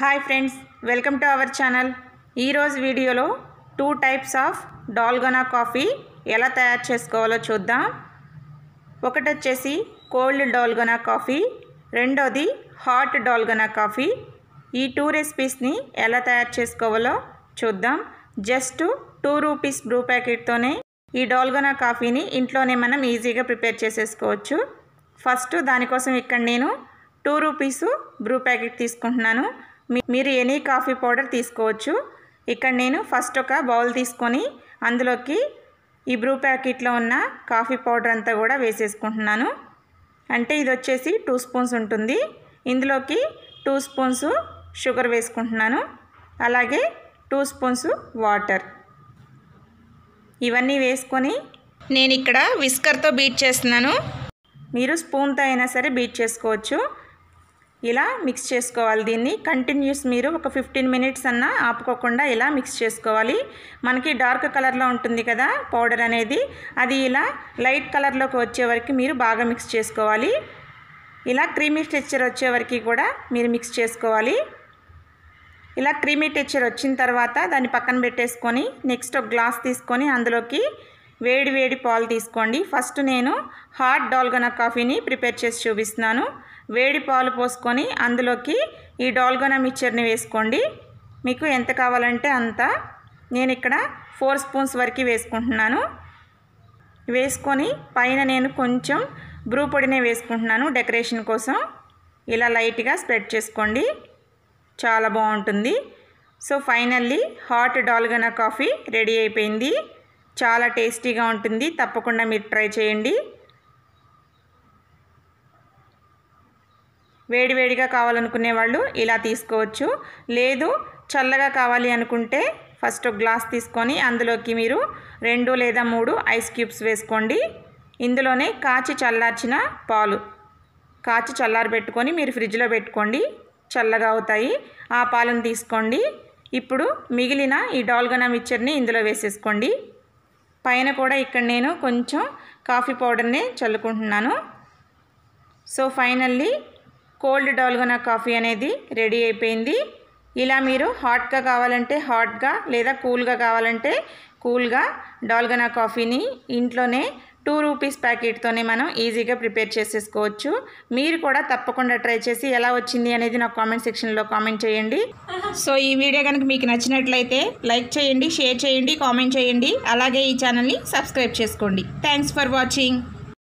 Hi friends welcome to our channel. ఈరోజు వీడియోలో two types of dalgona coffee ఎలా తయారు చేసుకోవాలో చూద్దాం. ఒకటి వచ్చేసి కోల్డ్ డాల్గొనా కాఫీ రెండోది హాట్ డాల్గొనా కాఫీ. ఈ టూ రెసిపీస్ని ఎలా తయారు చేసుకోవాలో చూద్దాం. జస్ట్ టూ రూపీస్ బ్రూ ప్యాకెట్తోనే ఈ డాల్గొనా కాఫీని ఇంట్లోనే మనం ఈజీగా ప్రిపేర్ చేసేసుకోవచ్చు. ఫస్ట్ దానికోసం ఇక్కడ నేను టూ రూపీస్ బ్రూ ప్యాకెట్ తీసుకుంటున్నాను. మీరు ఎనీ కాఫీ పౌడర్ తీసుకోవచ్చు. ఇక్కడ నేను ఫస్ట్ ఒక బౌల్ తీసుకొని అందులోకి ఈ బ్రూ ప్యాకెట్లో ఉన్న కాఫీ పౌడర్ అంతా కూడా వేసేసుకుంటున్నాను. అంటే ఇది వచ్చేసి టూ స్పూన్స్ ఉంటుంది. ఇందులోకి టూ స్పూన్స్ షుగర్ వేసుకుంటున్నాను. అలాగే టూ స్పూన్స్ వాటర్. ఇవన్నీ వేసుకొని నేను ఇక్కడ విస్కర్తో బీట్ చేస్తున్నాను. మీరు స్పూన్తో అయినా సరే బీట్ చేసుకోవచ్చు. ఇలా మిక్స్ చేసుకోవాలి దీన్ని. కంటిన్యూస్ మీరు ఒక ఫిఫ్టీన్ మినిట్స్ అన్నా ఆపుకోకుండా ఇలా మిక్స్ చేసుకోవాలి. మనకి డార్క్ కలర్లో ఉంటుంది కదా పౌడర్ అనేది. అది ఇలా లైట్ కలర్లోకి వచ్చే వరకు మీరు బాగా మిక్స్ చేసుకోవాలి. ఇలా క్రీమీ టెక్చర్ వచ్చే వరకు కూడా మీరు మిక్స్ చేసుకోవాలి. ఇలా క్రీమీ టెక్చర్ వచ్చిన తర్వాత దాన్ని పక్కన పెట్టేసుకొని నెక్స్ట్ ఒక గ్లాస్ తీసుకొని అందులోకి వేడి వేడి పాలు తీసుకోండి. ఫస్ట్ నేను హాట్ డాల్గొనా కాఫీని ప్రిపేర్ చేసి చూపిస్తున్నాను. వేడి పాలు పోసుకొని అందులోకి ఈ డాల్గొనా మిక్చర్ని వేసుకోండి. మీకు ఎంత కావాలంటే అంత. నేను ఇక్కడ ఫోర్ స్పూన్స్ వరకు వేసుకుంటున్నాను. వేసుకొని పైన నేను కొంచెం బ్రూ పొడినే వేసుకుంటున్నాను డెకరేషన్ కోసం. ఇలా లైట్గా స్ప్రెడ్ చేసుకోండి. చాలా బాగుంటుంది. So finally hot dalgona coffee ready అయిపోయింది. చాలా టేస్టీగా ఉంటుంది. తప్పకుండా మీరు ట్రై చేయండి. వేడివేడిగా కావాలనుకునే వాళ్ళు ఇలా తీసుకోవచ్చు. లేదు చల్లగా కావాలి అనుకుంటే ఫస్ట్ ఒక గ్లాస్ తీసుకొని అందులోకి మీరు రెండు లేదా మూడు ఐస్ క్యూబ్స్ వేసుకోండి. ఇందులోనే కాచి చల్లార్చిన పాలు. కాచి చల్లారబెట్టుకొని మీరు ఫ్రిడ్జ్లో పెట్టుకోండి. చల్లగా అవుతాయి. ఆ పాలను తీసుకోండి. ఇప్పుడు మిగిలిన ఈ డాల్గనా మిక్చర్ని ఇందులో వేసేసుకోండి. పైన కూడా ఇక్కడ నేను కొంచెం కాఫీ పౌడర్ని చల్లుకుంటున్నాను. So finally cold dalgona coffee అనేది రెడీ అయిపోయింది. ఇలా మీరు హాట్గా కావాలంటే హాట్గా లేదా కూల్గా కావాలంటే కూల్గా డాల్గొనా కాఫీని ఇంట్లోనే టూ రూపీస్ ప్యాకెట్తోనే మనం ఈజీగా ప్రిపేర్ చేసేసుకోవచ్చు. మీరు కూడా తప్పకుండా ట్రై చేసి ఎలా వచ్చింది అనేది నాకు కామెంట్ సెక్షన్లో కామెంట్ చేయండి. సో ఈ వీడియో కనుక మీకు నచ్చినట్లయితే లైక్ చేయండి షేర్ చేయండి కామెంట్ చేయండి. అలాగే ఈ ఛానల్ని సబ్స్క్రైబ్ చేసుకోండి. Thanks for watching.